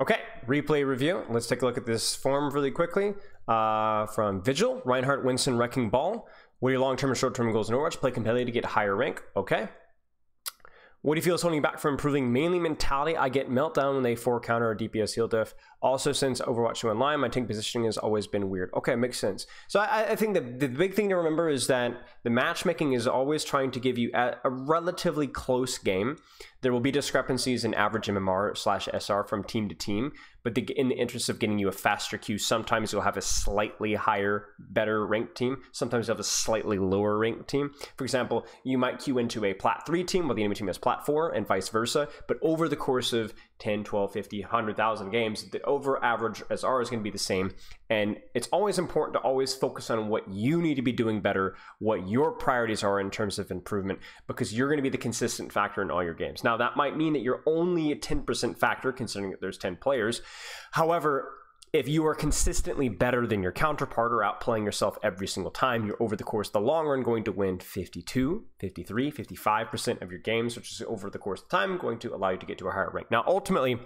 Okay, replay review. Let's take a look at this form really quickly. Uh, from Vigil, Reinhardt, Winston, Wrecking Ball. What are your long-term and short-term goals in Overwatch? Play competitively to get higher rank. Okay. What do you feel is holding you back from improving mainly mentality? I get meltdown when they four counter or DPS heal diff. Also, since Overwatch 2 Online, my tank positioning has always been weird. Okay, makes sense. So I, I think the, the big thing to remember is that the matchmaking is always trying to give you a, a relatively close game. There will be discrepancies in average MMR slash SR from team to team, but the, in the interest of getting you a faster queue, sometimes you'll have a slightly higher, better ranked team. Sometimes you'll have a slightly lower ranked team. For example, you might queue into a plat 3 team while the enemy team has plat 4 and vice versa, but over the course of 10, 12, 50, 100,000 games, the over average SR is going to be the same. And it's always important to always focus on what you need to be doing better, what your priorities are in terms of improvement, because you're going to be the consistent factor in all your games. Now, that might mean that you're only a 10% factor, considering that there's 10 players. However, if you are consistently better than your counterpart or outplaying yourself every single time, you're over the course of the long run going to win 52, 53, 55% of your games, which is over the course of time going to allow you to get to a higher rank. Now, ultimately,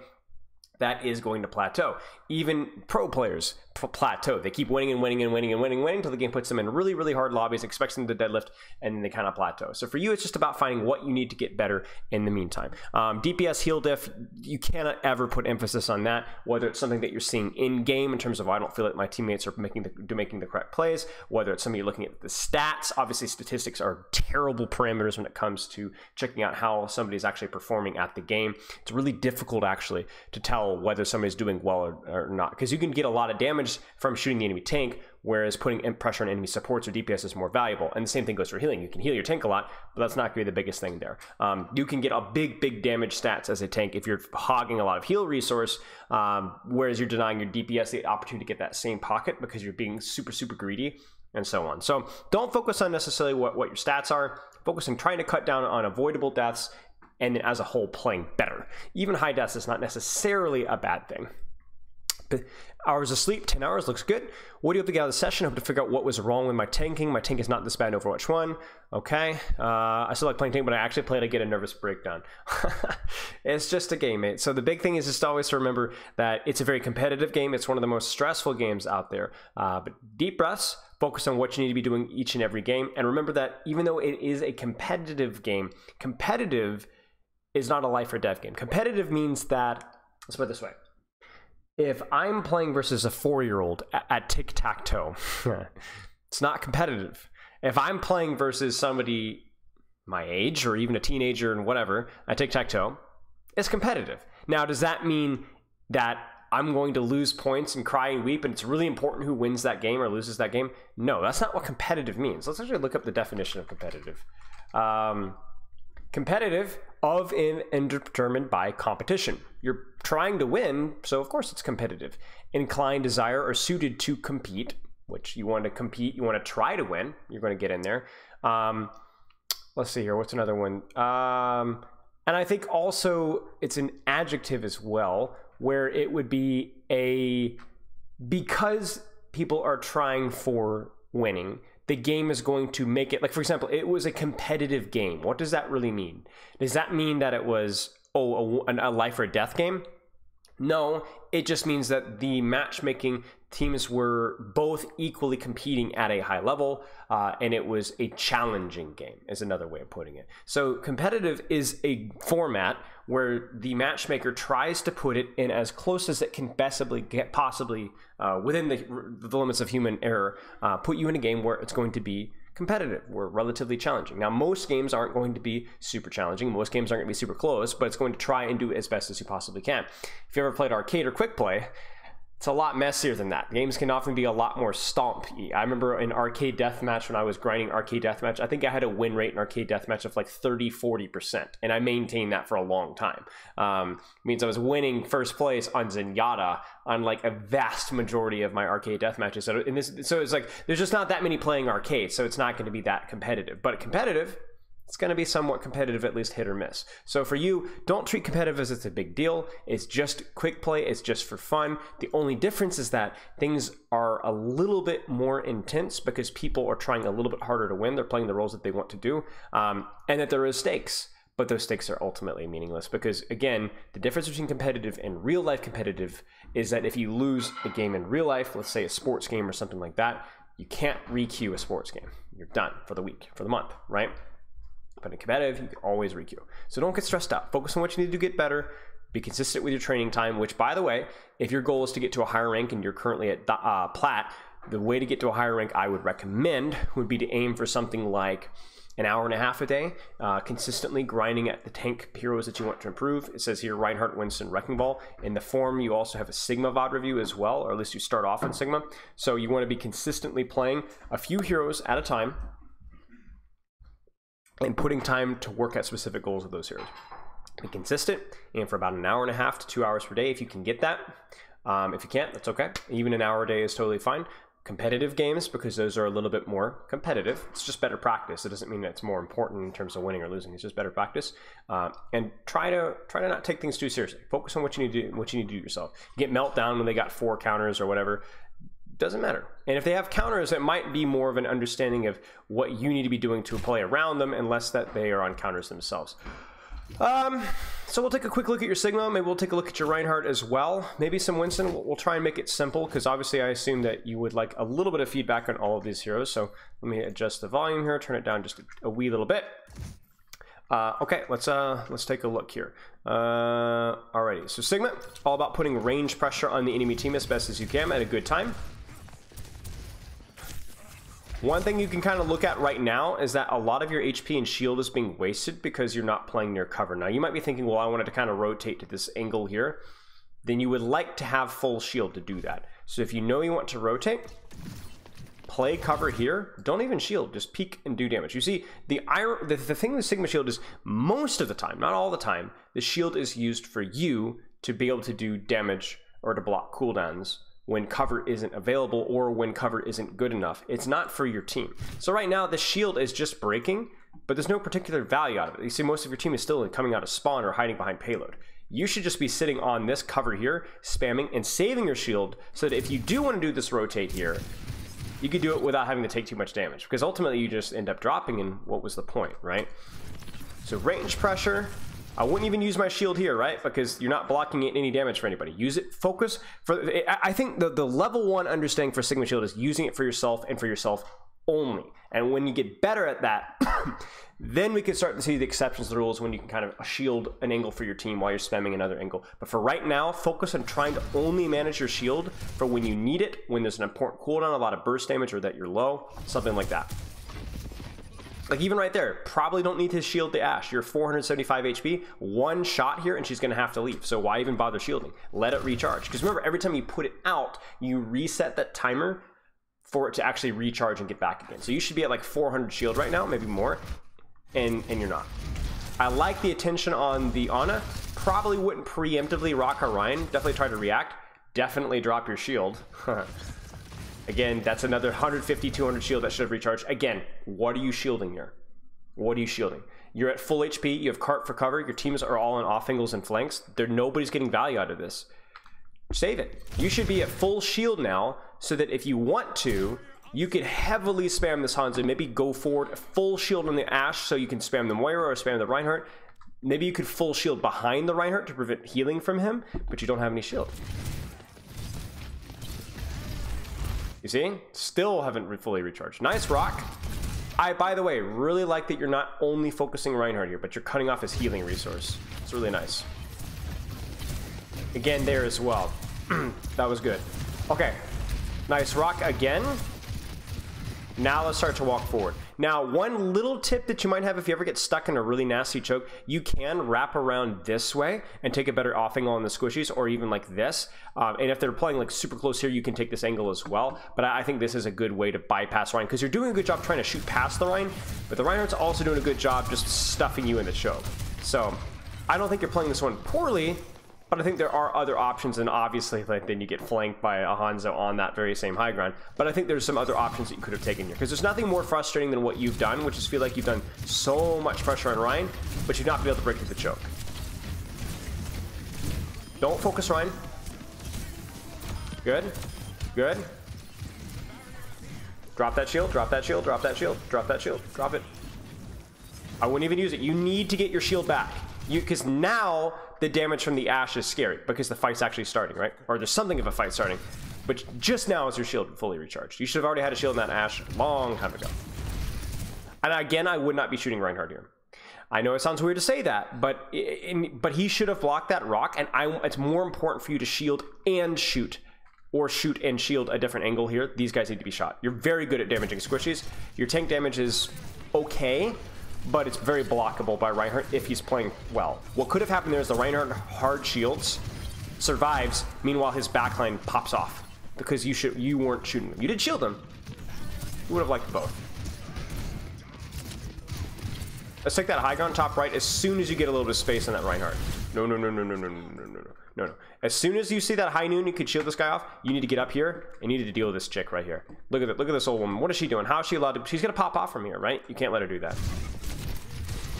that is going to plateau. Even pro players plateau. They keep winning and winning and winning and winning and winning until the game puts them in really, really hard lobbies, expects them to deadlift, and then they kind of plateau. So for you, it's just about finding what you need to get better in the meantime. Um, DPS heal diff, you cannot ever put emphasis on that, whether it's something that you're seeing in game in terms of I don't feel like my teammates are making the making the correct plays, whether it's somebody looking at the stats. Obviously, statistics are terrible parameters when it comes to checking out how somebody's actually performing at the game. It's really difficult actually to tell whether somebody's doing well or, or not because you can get a lot of damage damage from shooting the enemy tank, whereas putting pressure on enemy supports or DPS is more valuable. And the same thing goes for healing. You can heal your tank a lot, but that's not going to be the biggest thing there. Um, you can get a big, big damage stats as a tank if you're hogging a lot of heal resource, um, whereas you're denying your DPS the opportunity to get that same pocket because you're being super, super greedy and so on. So don't focus on necessarily what, what your stats are. Focus on trying to cut down on avoidable deaths and then as a whole playing better. Even high deaths is not necessarily a bad thing hours of sleep, 10 hours, looks good. What do you hope to get out of the session? Hope to figure out what was wrong with my tanking. My tank is not this bad in Overwatch 1. Okay. Uh, I still like playing tank, but I actually play it to get a nervous breakdown. it's just a game, mate. So the big thing is just always to remember that it's a very competitive game. It's one of the most stressful games out there. Uh, but deep breaths, focus on what you need to be doing each and every game. And remember that even though it is a competitive game, competitive is not a life or death game. Competitive means that, let's put it this way if I'm playing versus a four year old at, at tic tac toe, it's not competitive. If I'm playing versus somebody my age or even a teenager and whatever at tic tac toe, it's competitive. Now, does that mean that I'm going to lose points and cry and weep and it's really important who wins that game or loses that game? No, that's not what competitive means. Let's actually look up the definition of competitive. Um, competitive of in and determined by competition. You're trying to win, so of course it's competitive. Inclined, desire, or suited to compete, which you want to compete, you want to try to win, you're going to get in there. Um, let's see here, what's another one? Um, and I think also it's an adjective as well, where it would be a because people are trying for winning the game is going to make it like for example it was a competitive game what does that really mean does that mean that it was oh a, a life or death game? No it just means that the matchmaking teams were both equally competing at a high level uh, and it was a challenging game is another way of putting it. So competitive is a format where the matchmaker tries to put it in as close as it can possibly get possibly uh, within the, the limits of human error uh, put you in a game where it's going to be competitive. Were relatively challenging. Now most games aren't going to be super challenging. Most games aren't going to be super close but it's going to try and do as best as you possibly can. If you ever played arcade or quick play it's a lot messier than that. Games can often be a lot more stomp I remember in arcade deathmatch when I was grinding arcade deathmatch, I think I had a win rate in arcade deathmatch of like 30, 40%. And I maintained that for a long time. Um, means I was winning first place on Zenyatta on like a vast majority of my arcade deathmatches. So, in this, so it's like there's just not that many playing arcade, so it's not going to be that competitive. But competitive, it's going to be somewhat competitive, at least hit or miss. So for you, don't treat competitive as it's a big deal. It's just quick play, it's just for fun. The only difference is that things are a little bit more intense because people are trying a little bit harder to win. They're playing the roles that they want to do, um, and that there is stakes. but those stakes are ultimately meaningless because again the difference between competitive and real life competitive is that if you lose a game in real life let's say a sports game or something like that you can't requeue a sports game you're done for the week for the month right but in competitive you can always requeue so don't get stressed out focus on what you need to to get better be consistent with your training time which by the way if your goal is to get to a higher rank and you're currently at uh, plat the way to get to a higher rank i would recommend would be to aim for something like an hour and a half a day, uh, consistently grinding at the tank heroes that you want to improve. It says here Reinhardt, Winston, Wrecking Ball. In the form, you also have a Sigma VOD review as well, or at least you start off in Sigma. So you want to be consistently playing a few heroes at a time and putting time to work at specific goals of those heroes. Be consistent and for about an hour and a half to two hours per day if you can get that. Um, if you can't, that's okay. Even an hour a day is totally fine competitive games because those are a little bit more competitive. It's just better practice. It doesn't mean that it's more important in terms of winning or losing. It's just better practice. Uh, and try to try to not take things too seriously. Focus on what you need to do. What you need to do yourself. You get meltdown when they got four counters or whatever. Doesn't matter. And if they have counters, it might be more of an understanding of what you need to be doing to play around them, unless that they are on counters themselves. Um, so we'll take a quick look at your Sigma. Maybe we'll take a look at your Reinhardt as well. Maybe some Winston. We'll, we'll try and make it simple because obviously I assume that you would like a little bit of feedback on all of these heroes. So let me adjust the volume here, turn it down just a, a wee little bit. Uh, okay, let's uh, let's take a look here. Uh, alrighty, so Sigma, all about putting range pressure on the enemy team as best as you can at a good time. One thing you can kind of look at right now is that a lot of your HP and shield is being wasted because you're not playing near cover. Now, you might be thinking, well, I wanted to kind of rotate to this angle here. Then you would like to have full shield to do that. So if you know you want to rotate, play cover here. Don't even shield, just peek and do damage. You see, the iron, the, the thing with Sigma Shield is most of the time, not all the time, the shield is used for you to be able to do damage or to block cooldowns when cover isn't available or when cover isn't good enough. It's not for your team. So right now the shield is just breaking, but there's no particular value out of it. You see most of your team is still coming out of spawn or hiding behind payload. You should just be sitting on this cover here, spamming and saving your shield so that if you do want to do this rotate here, you could do it without having to take too much damage because ultimately you just end up dropping and what was the point, right? So range pressure, I wouldn't even use my shield here, right? Because you're not blocking it any damage for anybody. Use it, focus. For I think the, the level one understanding for Sigma Shield is using it for yourself and for yourself only. And when you get better at that, then we can start to see the exceptions to the rules when you can kind of shield an angle for your team while you're spamming another angle. But for right now, focus on trying to only manage your shield for when you need it, when there's an important cooldown, a lot of burst damage, or that you're low, something like that. Like even right there, probably don't need to shield the Ashe. You're 475 HP, one shot here, and she's gonna have to leave. So why even bother shielding? Let it recharge. Because remember, every time you put it out, you reset that timer for it to actually recharge and get back again. So you should be at like 400 shield right now, maybe more, and and you're not. I like the attention on the Ana. Probably wouldn't preemptively rock Orion. Definitely try to react. Definitely drop your shield. Again, that's another 150, 200 shield that should have recharged. Again, what are you shielding here? What are you shielding? You're at full HP. You have cart for cover. Your teams are all on off angles and flanks. There, nobody's getting value out of this. Save it. You should be at full shield now, so that if you want to, you could heavily spam this Hanzo. Maybe go forward full shield on the Ashe so you can spam the Moira or spam the Reinhardt. Maybe you could full shield behind the Reinhardt to prevent healing from him, but you don't have any shield. You see? Still haven't fully recharged. Nice rock. I, by the way, really like that you're not only focusing Reinhardt here, but you're cutting off his healing resource. It's really nice. Again, there as well. that was good. Okay. Nice rock again. Now let's start to walk forward. Now, one little tip that you might have if you ever get stuck in a really nasty choke, you can wrap around this way and take a better off angle on the squishies or even like this. Um, and if they're playing like super close here, you can take this angle as well. But I, I think this is a good way to bypass Rein because you're doing a good job trying to shoot past the Rein, but the Reinhardt's also doing a good job just stuffing you in the choke. So I don't think you're playing this one poorly, but I think there are other options, and obviously, like then you get flanked by a Hanzo on that very same high ground. But I think there's some other options that you could have taken here, because there's nothing more frustrating than what you've done, which is feel like you've done so much pressure on Rein, but you've not been able to break through the choke. Don't focus Rein. Good. Good. Drop that shield, drop that shield, drop that shield, drop that shield, drop it. I wouldn't even use it. You need to get your shield back. You Because now the damage from the Ashe is scary because the fight's actually starting, right? Or there's something of a fight starting. But just now is your shield fully recharged. You should have already had a shield in that Ashe long time ago. And again, I would not be shooting Reinhardt here. I know it sounds weird to say that, but but he should have blocked that rock, and I, it's more important for you to shield and shoot, or shoot and shield a different angle here. These guys need to be shot. You're very good at damaging squishies. Your tank damage is okay, but it's very blockable by Reinhardt if he's playing well. What could have happened there is the Reinhardt hard shields survives, meanwhile his backline pops off because you should you weren't shooting them. You did shield them. You would have liked both. Let's take that high ground top right as soon as you get a little bit of space on that Reinhardt. No, no, no, no, no, no, no, no, no, no, no. As soon as you see that high noon, you could shield this guy off. You need to get up here and you need to deal with this chick right here. Look at it. Look at this old woman. What is she doing? How is she allowed to? She's gonna pop off from here, right? You can't let her do that.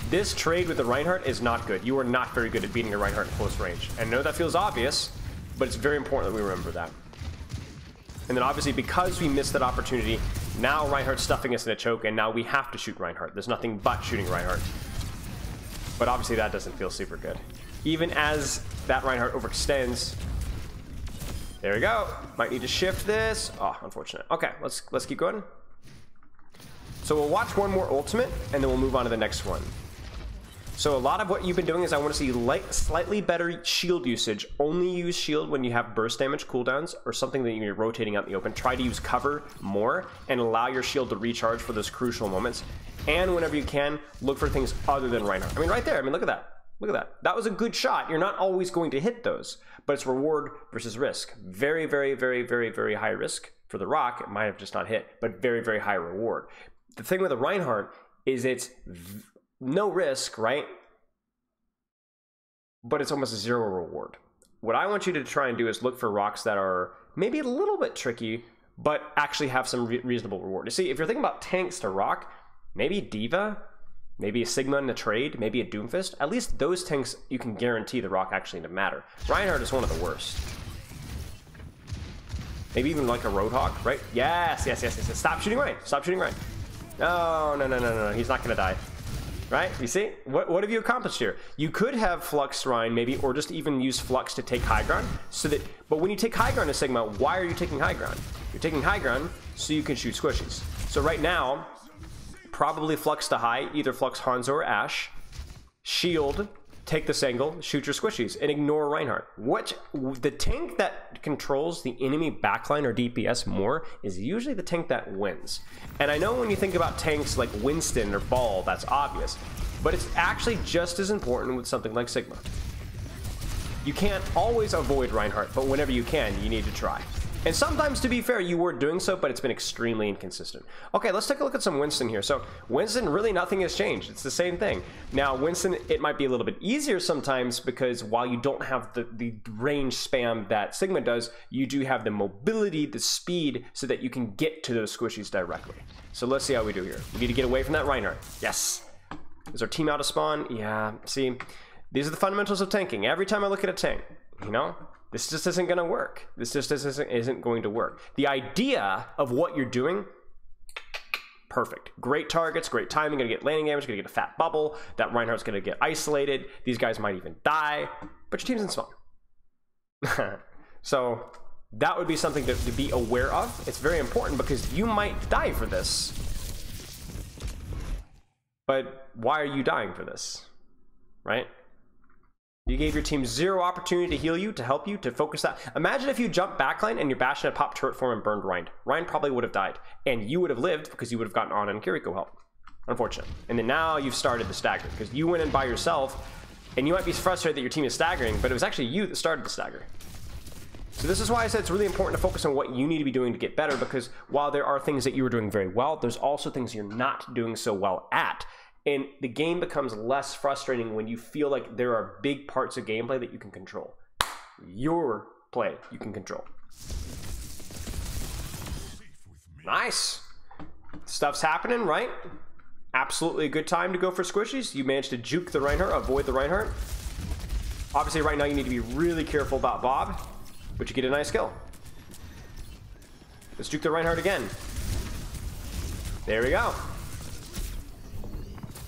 This trade with the Reinhardt is not good. You are not very good at beating a Reinhardt in close range. And I know that feels obvious, but it's very important that we remember that. And then obviously because we missed that opportunity, now Reinhardt's stuffing us in a choke, and now we have to shoot Reinhardt. There's nothing but shooting Reinhardt. But obviously that doesn't feel super good. Even as that Reinhardt overextends. There we go. Might need to shift this. Oh, unfortunate. Okay, let's let's keep going. So we'll watch one more ultimate, and then we'll move on to the next one. So a lot of what you've been doing is I want to see light, slightly better shield usage. Only use shield when you have burst damage cooldowns or something that you're rotating out in the open. Try to use cover more and allow your shield to recharge for those crucial moments. And whenever you can, look for things other than Reinhardt. I mean, right there. I mean, look at that. Look at that. That was a good shot. You're not always going to hit those, but it's reward versus risk. Very, very, very, very, very high risk for the Rock. It might have just not hit, but very, very high reward. The thing with the Reinhardt is it's no risk, right? But it's almost a zero reward. What I want you to try and do is look for rocks that are maybe a little bit tricky, but actually have some re reasonable reward. You see, if you're thinking about tanks to rock, maybe D.Va, maybe a Sigma in the trade, maybe a Doomfist, at least those tanks you can guarantee the rock actually to matter. Reinhardt is one of the worst. Maybe even like a Roadhog, right? Yes, yes, yes, yes. Stop shooting right. Stop shooting right. No, no, no, no, no. He's not going to die. Right? You see? What, what have you accomplished here? You could have Flux Rein maybe, or just even use Flux to take high ground. So that, but when you take high ground to Sigma, why are you taking high ground? You're taking high ground so you can shoot squishies. So right now, probably Flux to high, either Flux Hanzo or Ashe, Shield take this angle, shoot your squishies, and ignore Reinhardt. What the tank that controls the enemy backline or DPS more is usually the tank that wins. And I know when you think about tanks like Winston or Ball, that's obvious, but it's actually just as important with something like Sigma. You can't always avoid Reinhardt, but whenever you can, you need to try. And sometimes, to be fair, you were doing so, but it's been extremely inconsistent. Okay, let's take a look at some Winston here. So Winston, really nothing has changed. It's the same thing. Now, Winston, it might be a little bit easier sometimes because while you don't have the, the range spam that Sigma does, you do have the mobility, the speed, so that you can get to those squishies directly. So let's see how we do here. We need to get away from that Reinhardt. Yes. Is our team out of spawn? Yeah, see, these are the fundamentals of tanking. Every time I look at a tank, you know, this just isn't going to work. This just isn't, isn't going to work. The idea of what you're doing, perfect. Great targets, great timing. To get landing damage, to get a fat bubble. That Reinhardt's going to get isolated. These guys might even die, but your team's in spawn. so that would be something to, to be aware of. It's very important because you might die for this. But why are you dying for this? Right? You gave your team zero opportunity to heal you, to help you, to focus that. Imagine if you jumped backline and your Bastion had popped turret form and burned Rein. Rein probably would have died. And you would have lived because you would have gotten on and Kiriko help. Unfortunate. And then now you've started the stagger because you went in by yourself and you might be frustrated that your team is staggering, but it was actually you that started the stagger. So this is why I said it's really important to focus on what you need to be doing to get better because while there are things that you are doing very well, there's also things you're not doing so well at. And the game becomes less frustrating when you feel like there are big parts of gameplay that you can control. Your play you can control. Nice. Stuff's happening, right? Absolutely a good time to go for squishies. You managed to juke the Reinhardt, avoid the Reinhardt. Obviously, right now you need to be really careful about Bob, but you get a nice kill. Let's juke the Reinhardt again. There we go.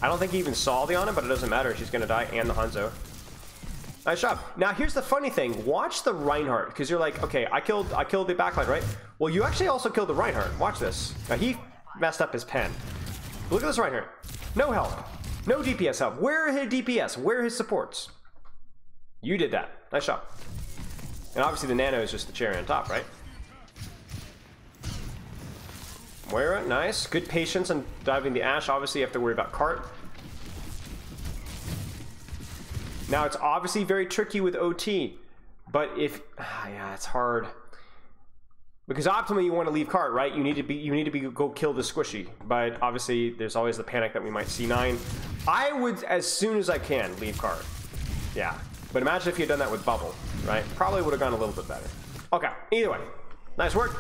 I don't think he even saw the Ana, but it doesn't matter. She's going to die, and the Hanzo. Nice job. Now, here's the funny thing. Watch the Reinhardt, because you're like, okay, I killed I killed the backline, right? Well, you actually also killed the Reinhardt. Watch this. Now, he messed up his pen. Look at this Reinhardt. No help. No DPS help. Where are his DPS? Where are his supports? You did that. Nice job. And obviously the Nano is just the cherry on top, right? Moira, nice. Good patience and diving the Ashe. Obviously, you have to worry about cart. Now, it's obviously very tricky with OT, but if... Ah, yeah, it's hard. Because optimally, you want to leave cart, right? You need to be, you need to be go kill the squishy. But obviously, there's always the panic that we might see nine. I would, as soon as I can, leave cart. Yeah. But imagine if you had done that with bubble, right? Probably would have gone a little bit better. Okay. Either way, nice work.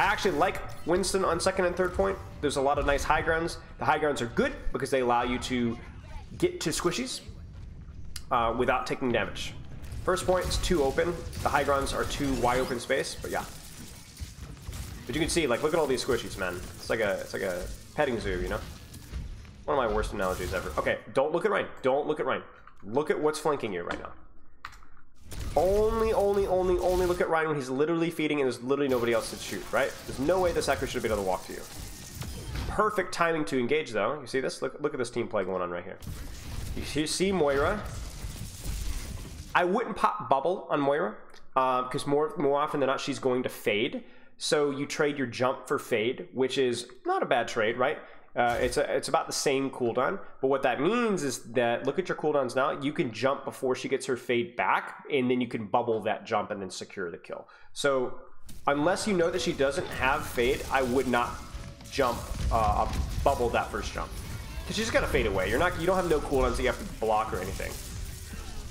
I actually like Winston on second and third point. There's a lot of nice high grounds. The high grounds are good because they allow you to get to squishies uh, without taking damage. First point is too open. The high grounds are too wide open space, but yeah. But you can see, like, look at all these squishies, man. It's like a, it's like a petting zoo, you know? One of my worst analogies ever. Okay, don't look at Rein. Don't look at Rein. Look at what's flanking you right now. Only, only, only, only look at Rein when he's literally feeding and there's literally nobody else to shoot, right? There's no way this Echo should be able to walk to you. Perfect timing to engage, though. You see this? Look, look at this team play going on right here. You see Moira. I wouldn't pop Bubble on Moira because uh, more, more often than not, she's going to fade. So you trade your jump for fade, which is not a bad trade, right? Uh, it's a, it's about the same cooldown, but what that means is that look at your cooldowns now. You can jump before she gets her fade back, and then you can bubble that jump and then secure the kill. So unless you know that she doesn't have fade, I would not jump uh, bubble that first jump because she's gonna fade away. You're not you don't have no cooldowns that you have to block or anything.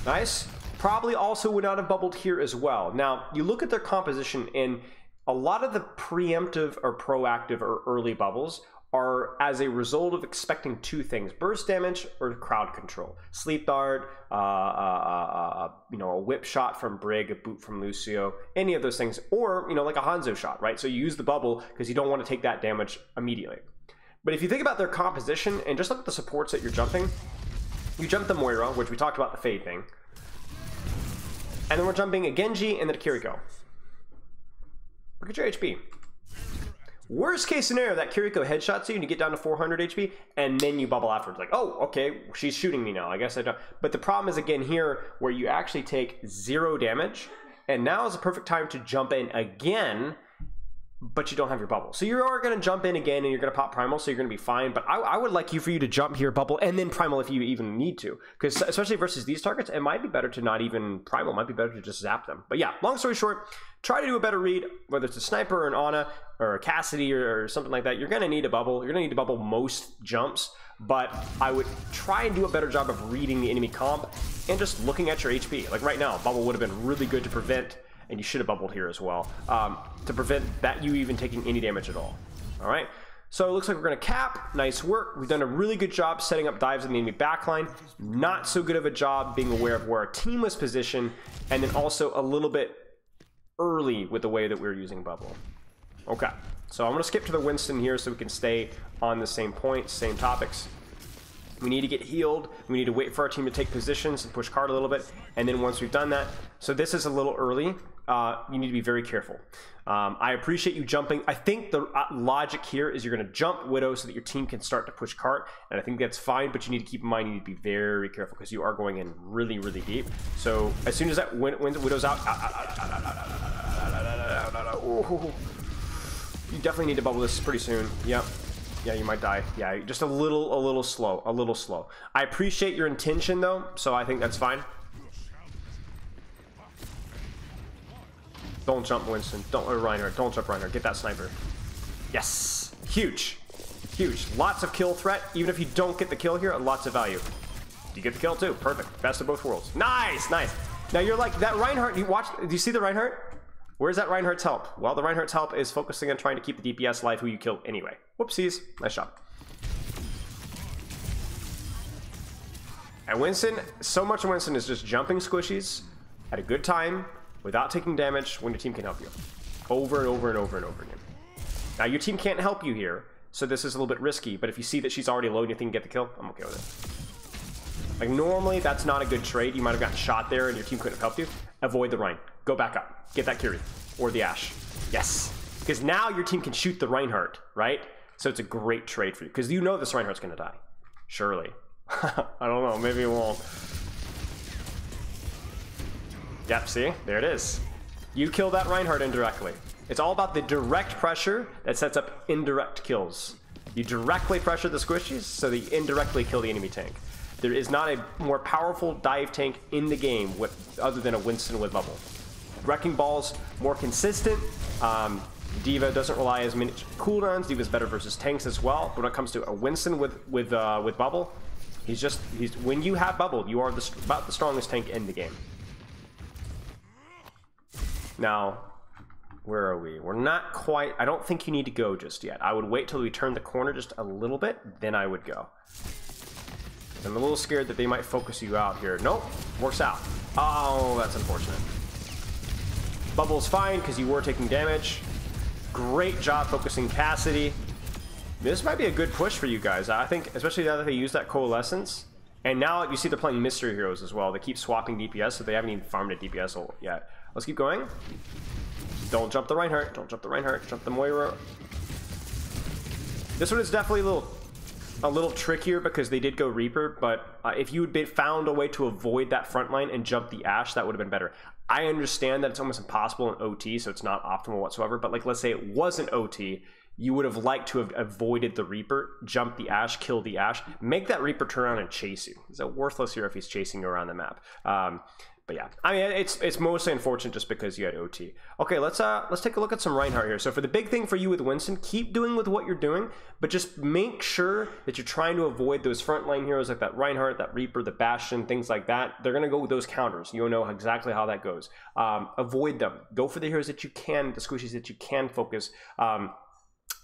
Nice. Probably also would not have bubbled here as well. Now you look at their composition and a lot of the preemptive or proactive or early bubbles are as a result of expecting two things burst damage or crowd control. Sleep dart uh, uh, uh, uh, you know a whip shot from brig a boot from lucio any of those things or you know like a hanzo shot right? So you use the bubble because you don't want to take that damage immediately. But if you think about their composition and just look at the supports that you're jumping you jump the moira which we talked about the fade thing and then we're jumping a genji and then a kiriko. Look at your hp Worst case scenario, that Kiriko headshots you and you get down to 400 HP, and then you bubble afterwards. Like, oh, okay, she's shooting me now. I guess I don't. But the problem is, again, here, where you actually take zero damage, and now is the perfect time to jump in again, but you don't have your bubble. So you are going to jump in again, and you're going to pop Primal, so you're going to be fine. But I, I, would like you for you to jump here, bubble, and then Primal if you even need to. Because especially versus these targets, it might be better to not even Primal. Might be better to just zap them. But yeah, long story short, try to do a better read, whether it's a sniper or an Ana or a Cassidy or, something like that. You're going to need a bubble. You're going to need to bubble most jumps, but I would try and do a better job of reading the enemy comp and just looking at your HP. Like right now, bubble would have been really good to prevent, and you should have bubbled here as well, um, to prevent that you even taking any damage at all. All right. So it looks like we're going to cap. Nice work. We've done a really good job setting up dives in the enemy backline. Not so good of a job being aware of where our team was positioned, and then also a little bit early with the way that we're using bubble. Okay, so I'm going to skip to the Winston here so we can stay on the same points, same topics. We need to get healed. We need to wait for our team to take positions and push card a little bit. And then once we've done that, so this is a little early. Uh, you need to be very careful. Um, I appreciate you jumping. I think the uh, logic here is you're going to jump Widow so that your team can start to push cart. And I think that's fine, but you need to keep in mind you need to be very careful because you are going in really, really deep. So as soon as that Widow's out, you definitely need to bubble this pretty soon. Yep. Yeah, you might die. Yeah, just a little, a little slow, a little slow. I appreciate your intention though, so I think that's fine. Don't jump, Winston. Don't, uh, or Reinhardt. Don't jump, Reinhardt. Get that sniper. Yes. Huge. Huge. Lots of kill threat. Even if you don't get the kill here, lots of value. You get the kill too. Perfect. Best of both worlds. Nice, nice. Now you're like, that Reinhardt, you watch, do you see the Reinhardt? Where's that Reinhardt's help? Well, the Reinhardt's help is focusing on trying to keep the DPS alive who you kill anyway. Whoopsies. Nice job. And Winston, so much of Winston is just jumping squishies at a good time without taking damage when your team can help you. Over and over and over and over again. Now, your team can't help you here, so this is a little bit risky. But if you see that she's already low and you think you get the kill, I'm okay with it. Like normally, that's not a good trade. You might have gotten shot there and your team couldn't have helped you. Avoid the Rein. Go back up. Get that Kiri or the Ashe. Yes, because now your team can shoot the Reinhardt, right? So it's a great trade for you because you know this Reinhardt's going to die. Surely. I don't know. Maybe it won't. Yep, see? There it is. You kill that Reinhardt indirectly. It's all about the direct pressure that sets up indirect kills. You directly pressure the squishies, so they indirectly kill the enemy tank. There is not a more powerful dive tank in the game with, other than a Winston with bubble. Wrecking Ball's more consistent. Um, D.Va doesn't rely as many cooldowns. D.Va's better versus tanks as well. But when it comes to a Winston with with uh, with bubble, he's just he's when you have bubble, you are the, about the strongest tank in the game. Now, where are we? We're not quite, I don't think you need to go just yet. I would wait till we turn the corner just a little bit, then I would go. I'm a little scared that they might focus you out here. Nope, works out. Oh, that's unfortunate. Bubble's fine because you were taking damage. Great job focusing Cassidy. This might be a good push for you guys. I think, especially now that they use that Coalescence. And now you see they're playing Mystery Heroes as well. They keep swapping DPS, so they haven't even farmed a DPS yet. Let's keep going. Don't jump the Reinhardt. Don't jump the Reinhardt. Jump the Moira. This one is definitely a little a little trickier because they did go Reaper, but uh, if you had found a way to avoid that front line and jump the Ashe, that would have been better. I understand that it's almost impossible in OT, so it's not optimal whatsoever, but like let's say it wasn't OT, you would have liked to have avoided the Reaper, jump the Ashe, kill the Ashe, make that Reaper turn around and chase you. It's a worthless hero if he's chasing you around the map. Um, but yeah, I mean it's it's mostly unfortunate just because you had OT. Okay, let's uh let's take a look at some Reinhardt here. So for the big thing for you with Winston, keep doing with what you're doing, but just make sure that you're trying to avoid those frontline heroes like that Reinhardt, that Reaper, the Bastion, things like that. They're gonna go with those counters. You'll know exactly how that goes. Um, avoid them. Go for the heroes that you can, the squishies that you can focus. Um,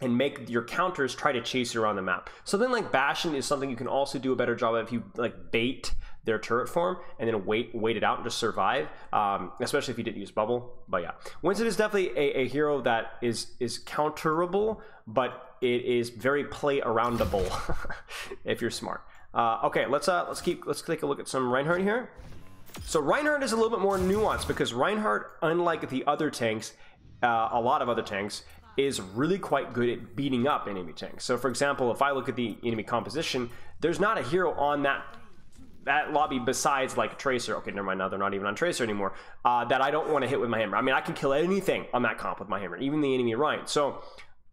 and make your counters try to chase you around the map. Something like Bastion is something you can also do a better job of if you like bait their turret form and then wait wait it out and just survive. Um, especially if you didn't use bubble. But yeah, Winston is definitely a, a hero that is is counterable, but it is very play aroundable if you're smart. Uh, okay, let's uh, let's keep let's take a look at some Reinhardt here. So Reinhardt is a little bit more nuanced because Reinhardt, unlike the other tanks, uh, a lot of other tanks, is really quite good at beating up enemy tanks. So for example, if I look at the enemy composition, there's not a hero on that that lobby besides like a Tracer. Okay, never mind. Now they're not even on Tracer anymore. Uh, that I don't want to hit with my hammer. I mean, I can kill anything on that comp with my hammer, even the enemy Rein. So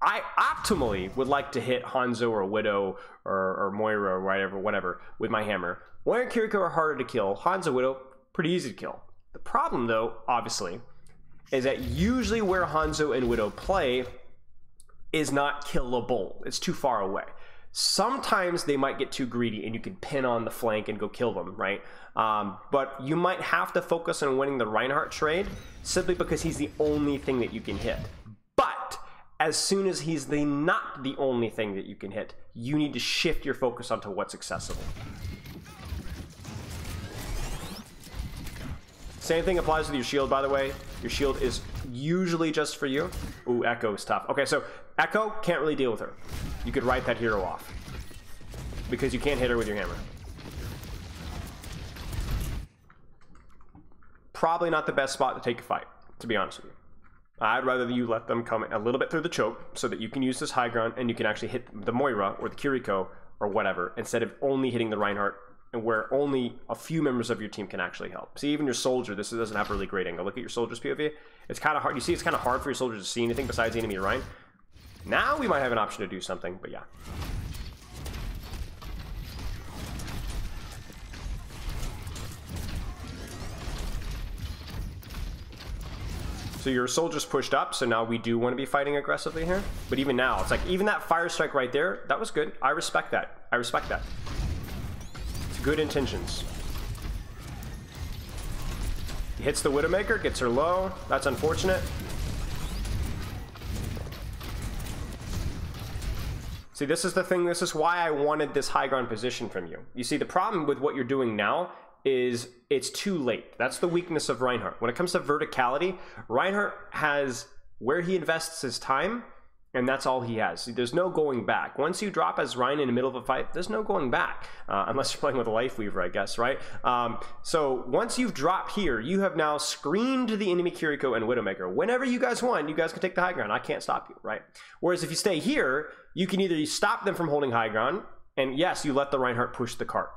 I optimally would like to hit Hanzo or Widow or, or Moira or whatever, whatever with my hammer. Moira and Kiriko are harder to kill. Hanzo, Widow, pretty easy to kill. The problem, though, obviously, is that usually where Hanzo and Widow play is not killable. It's too far away. Sometimes they might get too greedy and you can pin on the flank and go kill them, right? Um, but you might have to focus on winning the Reinhardt trade simply because he's the only thing that you can hit. But as soon as he's the not the only thing that you can hit, you need to shift your focus onto what's accessible. Same thing applies with your shield, by the way. Your shield is usually just for you. Ooh, Echo is tough. Okay, so Echo, can't really deal with her. You could write that hero off. Because you can't hit her with your hammer. Probably not the best spot to take a fight, to be honest with you. I'd rather you let them come a little bit through the choke so that you can use this high ground and you can actually hit the Moira or the Kiriko or whatever instead of only hitting the Reinhardt and where only a few members of your team can actually help. See, even your soldier, this doesn't have a really great angle. Look at your soldier's POV. It's kind of hard. You see, it's kind of hard for your soldier to see anything besides the enemy Rein. Now we might have an option to do something, but yeah. So your soldiers pushed up, so now we do want to be fighting aggressively here. But even now, it's like, even that fire strike right there, that was good. I respect that. I respect that. Good intentions. He hits the Widowmaker, gets her low. That's unfortunate. See, this is the thing, this is why I wanted this high ground position from you. You see, the problem with what you're doing now is it's too late. That's the weakness of Reinhardt. When it comes to verticality, Reinhardt has where he invests his time and that's all he has. There's no going back. Once you drop as Rein in the middle of a fight, there's no going back, uh, unless you're playing with a Lifeweaver, I guess, right? Um, so once you've dropped here, you have now screened the enemy Kiriko and Widowmaker. Whenever you guys want, you guys can take the high ground. I can't stop you, right? Whereas if you stay here, you can either stop them from holding high ground, and yes, you let the Reinhardt push the cart.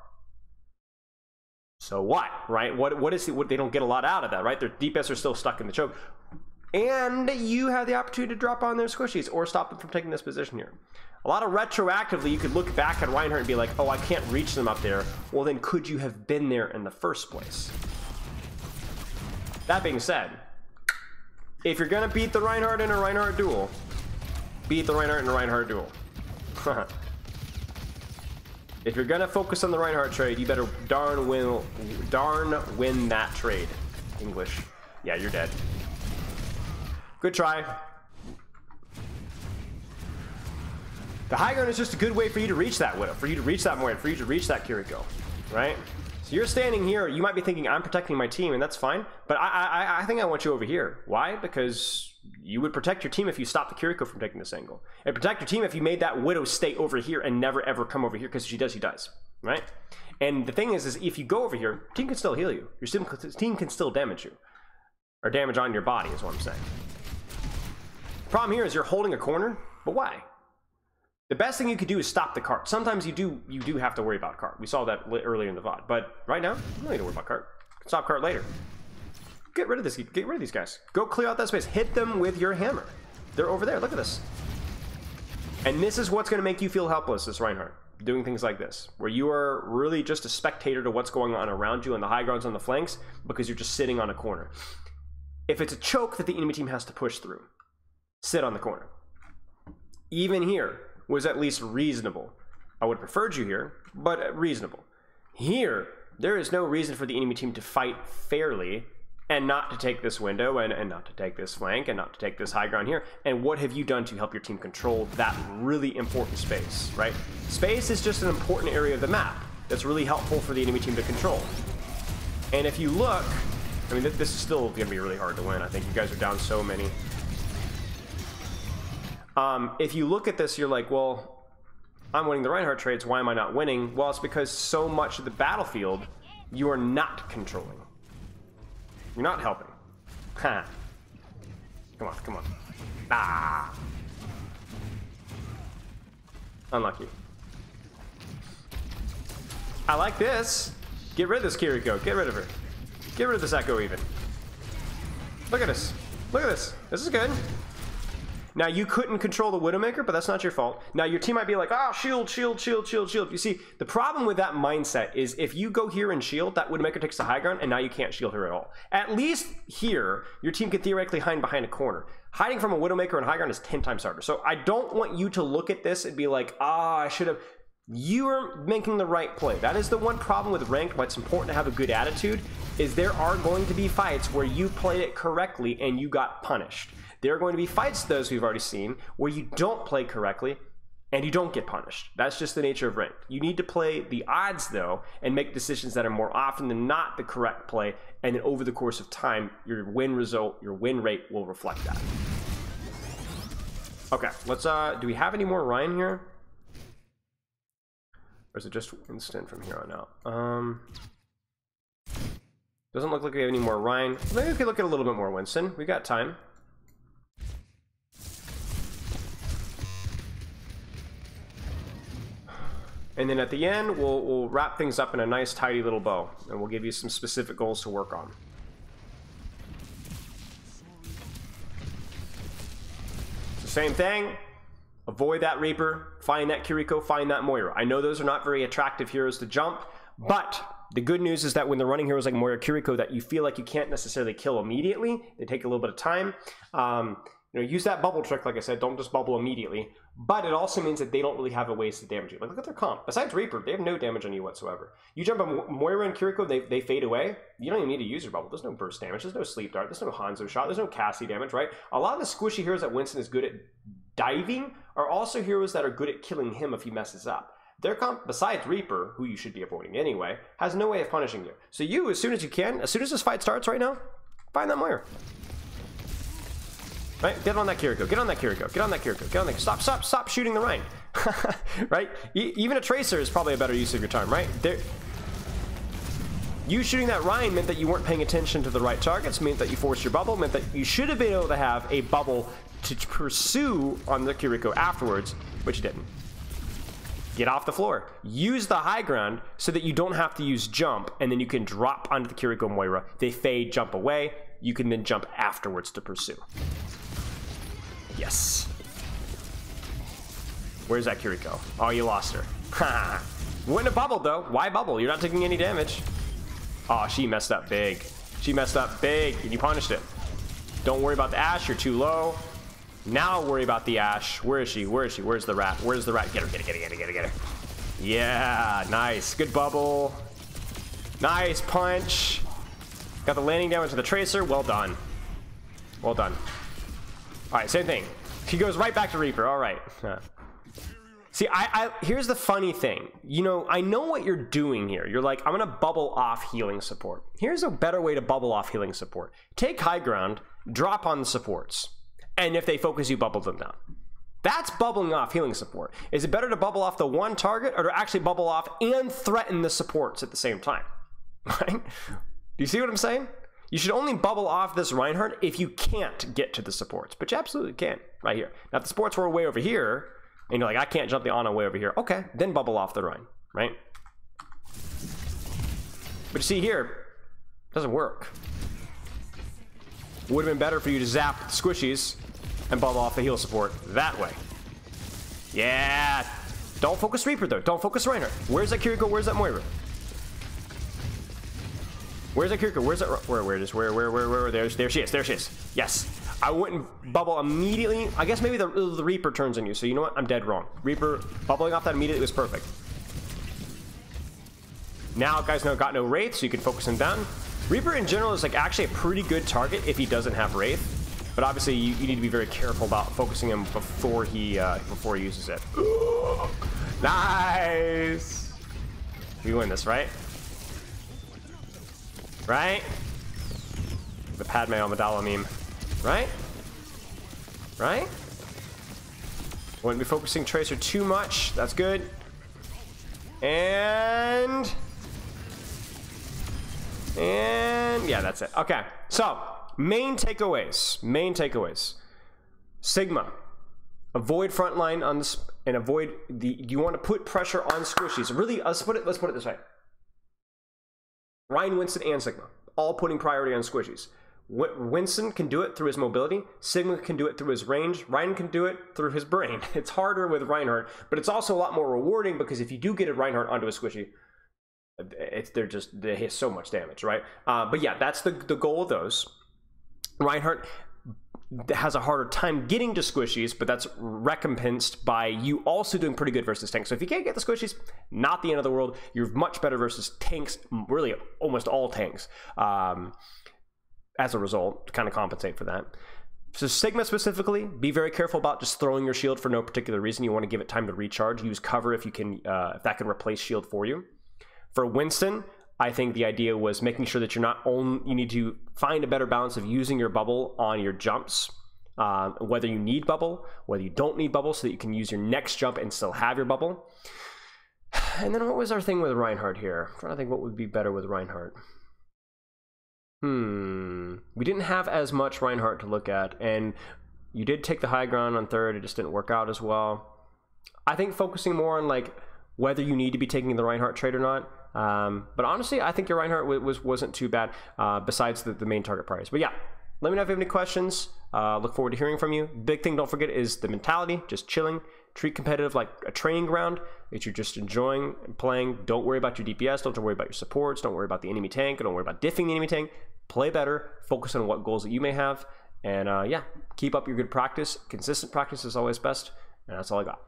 So what, right? What what is it? What they don't get a lot out of that, right? Their DPS are still stuck in the choke and you have the opportunity to drop on their squishies or stop them from taking this position here. A lot of retroactively, you could look back at Reinhardt and be like, oh, I can't reach them up there. Well, then could you have been there in the first place? That being said, if you're going to beat the Reinhardt in a Reinhardt duel, beat the Reinhardt in a Reinhardt duel. if you're going to focus on the Reinhardt trade, you better darn win, darn win that trade. English. Yeah, you're dead. Good try. The high ground is just a good way for you to reach that Widow, for you to reach that Moira, for you to reach that Kiriko, right? So you're standing here, you might be thinking, I'm protecting my team, and that's fine, but I, I, I think I want you over here. Why? Because you would protect your team if you stopped the Kiriko from taking this angle. And protect your team if you made that Widow stay over here and never ever come over here, because if she does, she does, right? And the thing is, is if you go over here, team can still heal you. Your team can still damage you. Or damage on your body is what I'm saying. Problem here is you're holding a corner, but why? The best thing you could do is stop the cart. Sometimes you do you do have to worry about cart. We saw that earlier in the VOD. But right now, you don't need to worry about cart. Stop cart later. Get rid of this. Get rid of these guys. Go clear out that space. Hit them with your hammer. They're over there. Look at this. And this is what's going to make you feel helpless, this Reinhardt. Doing things like this, where you are really just a spectator to what's going on around you on the high grounds on the flanks because you're just sitting on a corner. If it's a choke that the enemy team has to push through, sit on the corner. Even here was at least reasonable. I would have preferred you here, but reasonable. Here, there is no reason for the enemy team to fight fairly and not to take this window and, and not to take this flank and not to take this high ground here. And what have you done to help your team control that really important space, right? Space is just an important area of the map that's really helpful for the enemy team to control. And if you look, I mean, this is still going to be really hard to win. I think you guys are down so many. Um, if you look at this, you're like, well, I'm winning the Reinhardt trades. Why am I not winning? Well, it's because so much of the battlefield you are not controlling. You're not helping. Ha. Come on, come on. Ah. Unlucky. I like this. Get rid of this Kiriko. Get rid of her. Get rid of this Echo even. Look at this. Look at this. This is good. Now, you couldn't control the Widowmaker, but that's not your fault. Now, your team might be like, ah, oh, shield, shield, shield, shield, shield. You see, the problem with that mindset is if you go here and shield, that Widowmaker takes the high ground, and now you can't shield her at all. At least here, your team could theoretically hide behind a corner. Hiding from a Widowmaker on high ground is 10 times harder. So I don't want you to look at this and be like, ah, oh, I should have... You are making the right play. That is the one problem with ranked, why it's important to have a good attitude, is there are going to be fights where you played it correctly and you got punished. There are going to be fights, those we've already seen, where you don't play correctly and you don't get punished. That's just the nature of ranked. You need to play the odds, though, and make decisions that are more often than not the correct play, and then over the course of time, your win result, your win rate will reflect that. Okay, let's, uh, do we have any more Rein here? Or is it just instant from here on out? Um, doesn't look like we have any more Rein. Maybe we could look at a little bit more Winston. We got time. And then at the end, we'll, we'll wrap things up in a nice, tidy little bow. And we'll give you some specific goals to work on. The same thing. Avoid that Reaper, find that Kiriko, find that Moira. I know those are not very attractive heroes to jump, but the good news is that when they're running heroes like Moira Kiriko that you feel like you can't necessarily kill immediately, they take a little bit of time. Um, you know, use that bubble trick, like I said, don't just bubble immediately. But it also means that they don't really have a ways to damage you. Like, look at their comp. Besides Reaper, they have no damage on you whatsoever. You jump on Moira and Kiriko, they, they fade away. You don't even need to use your bubble. There's no burst damage. There's no sleep dart. There's no Hanzo shot. There's no Cassie damage, right? A lot of the squishy heroes that Winston is good at diving are also heroes that are good at killing him if he messes up. Their comp, besides Reaper, who you should be avoiding anyway, has no way of punishing you. So you, as soon as you can, as soon as this fight starts right now, find that Moira. Right? Get on that Kiriko. Get on that Kiriko. Get on that Kiriko. Get on that. Stop, stop, stop shooting the Rein. right? E even a Tracer is probably a better use of your time, right? There, you shooting that Rein meant that you weren't paying attention to the right targets, meant that you forced your bubble, meant that you should have been able to have a bubble to pursue on the Kiriko afterwards, which you didn't. Get off the floor. Use the high ground so that you don't have to use jump, and then you can drop onto the Kiriko Moira. They fade, jump away. You can then jump afterwards to pursue. Yes. Where's that Kiriko? Oh, you lost her. Ha! Wouldn't have bubbled though. Why bubble? You're not taking any damage. Oh, she messed up big. She messed up big, and you punished it. Don't worry about the Ashe. you're too low. Now worry about the Ashe. Where is she? Where is she? Where's the rat? Where's the rat? Get her, get her, get her, get her, get her, get her. Yeah, nice. Good bubble. Nice punch. Got the landing damage to the Tracer. Well done. Well done. All right, same thing. He goes right back to Reaper. All right. See, I, I here's the funny thing. You know, I know what you're doing here. You're like, I'm gonna bubble off healing support. Here's a better way to bubble off healing support. Take high ground, drop on the supports, and if they focus you, bubble them down. That's bubbling off healing support. Is it better to bubble off the one target or to actually bubble off and threaten the supports at the same time? Right? Do you see what I'm saying? You should only bubble off this Reinhardt if you can't get to the supports, but you absolutely can right here. Now, if the supports were way over here, and you're like, I can't jump the Ana way over here. Okay, then bubble off the Rein, right? But you see here, doesn't work. Would have been better for you to zap the squishies and bubble off the heal support that way. Yeah. Don't focus Reaper though. Don't focus Reinhardt. Where's that Kiriko? Where's that Moira? Where's that Kiriko? Where's that? Where? Where? Where? Where? Where? Where? There's. There she is. There she is. Yes. I wouldn't bubble immediately. I guess maybe the, the Reaper turns on you. So you know what? I'm dead wrong. Reaper bubbling off that immediately was perfect. Now guys know got no Wraith, so you can focus him down. Reaper in general is like actually a pretty good target if he doesn't have Wraith. But obviously you, you need to be very careful about focusing him before he uh, before he uses it. nice. We win this, right? Right? The Padme Amidala meme. Right? Right? Wouldn't be focusing Tracer too much. That's good. And... And yeah, that's it. Okay, so main takeaways. Main takeaways. Sigma. Avoid frontline on this and avoid the. You want to put pressure on squishies. Really, let's put it. Let's put it this way. Rein Winston and Sigma all putting priority on squishies. Winston can do it through his mobility. Sigma can do it through his range. Rein can do it through his brain. It's harder with Reinhardt, but it's also a lot more rewarding because if you do get a Reinhardt onto a squishy, it's they're just they hit so much damage, right? Uh, but yeah, that's the the goal of those. Reinhardt has a harder time getting to squishies, but that's recompensed by you also doing pretty good versus tanks. So if you can't get the squishies, not the end of the world. You're much better versus tanks, really almost all tanks. Um, as a result, to kind of compensate for that. So Sigma specifically, be very careful about just throwing your shield for no particular reason. You want to give it time to recharge. Use cover if you can, uh, if that can replace shield for you. For Winston, I think the idea was making sure that you're not only you need to find a better balance of using your bubble on your jumps, um, whether you need bubble, whether you don't need bubble, so that you can use your next jump and still have your bubble. And then what was our thing with Reinhardt here? I'm trying to think what would be better with Reinhardt. Hmm. We didn't have as much Reinhardt to look at, and you did take the high ground on third. It just didn't work out as well. I think focusing more on like whether you need to be taking the Reinhardt trade or not. Um, but honestly, I think your Reinhardt was, was not too bad. Uh, besides the, the main target price. But yeah, let me know if you have any questions. Uh, look forward to hearing from you. Big thing, don't forget, is the mentality. Just chilling. Treat competitive like a training ground that you're just enjoying playing. Don't worry about your DPS. Don't worry about your supports. Don't worry about the enemy tank. Don't worry about diffing the enemy tank. Play better. Focus on what goals that you may have. And uh, yeah, keep up your good practice. Consistent practice is always best. And that's all I got.